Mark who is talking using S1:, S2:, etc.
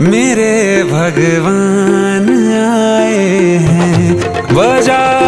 S1: मेरे भगवान आए हैं। बजा